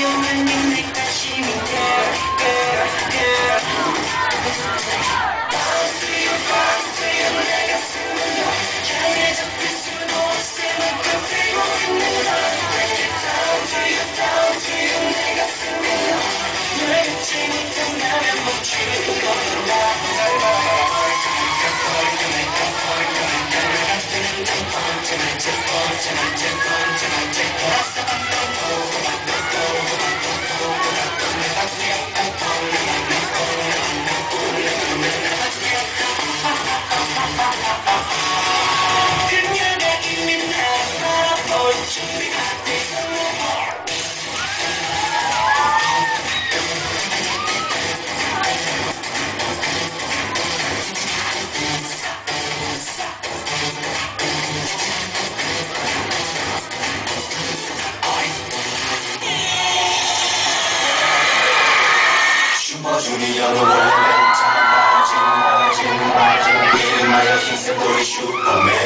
슈퍼주니 Imagem, imagem, imagem, imagem, imagem, imagem, imagem, imagem, imagem, imagem, imagem, imagem, imagem,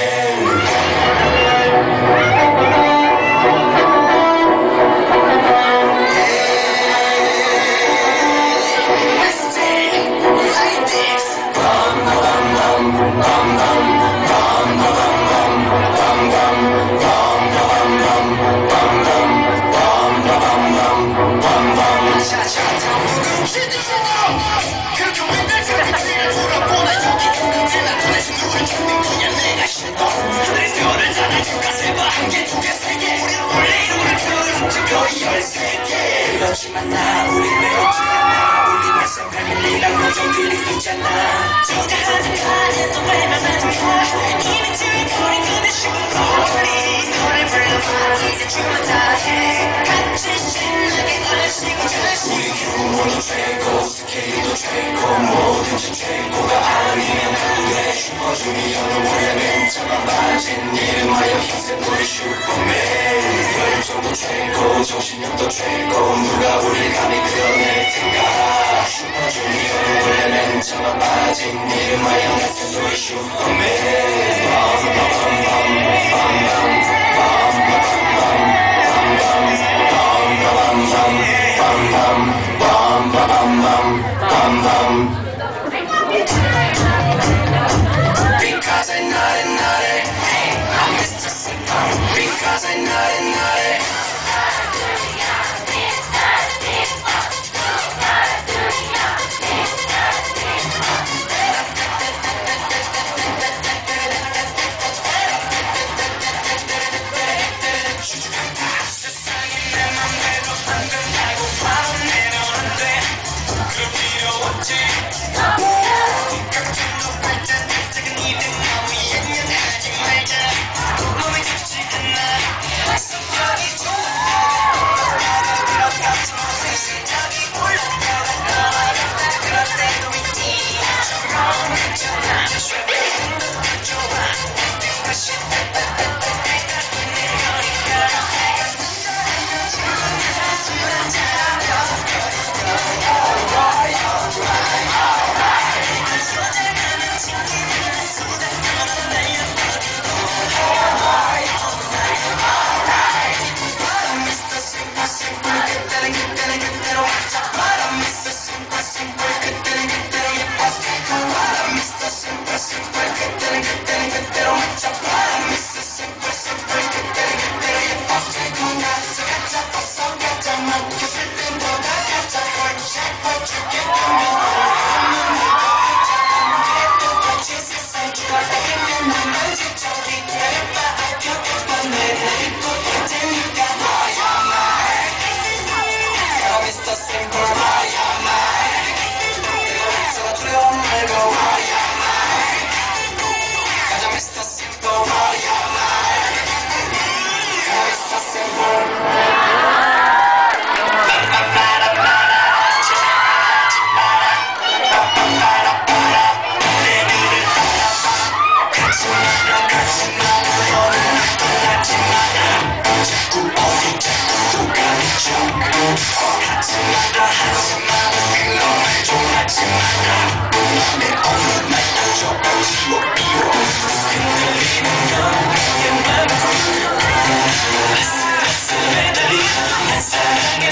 그렇지만 나 우리 외롭지 않아 우리 내 생각에 리랑 요정들이 있잖아. 진짜 하지마 왜만 하지마 이미 들거리 그대 슈퍼맨이 너를 불러봐. 이제 주문 다해. 같이 신나게 마시고 자시 우리 규모도 최고 스케일도 최고 원래 맨 처음 빠진 이름하여 흰색 머리 슈퍼맨 열정도 최고 정신력도 최고 누가 우릴 감히 그려낼 텐가 슈퍼주니어는 원래 맨 처음 빠진 이름하여 흰색 머리 슈퍼맨 Because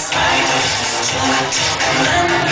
스마일도 좋아 좋아 맘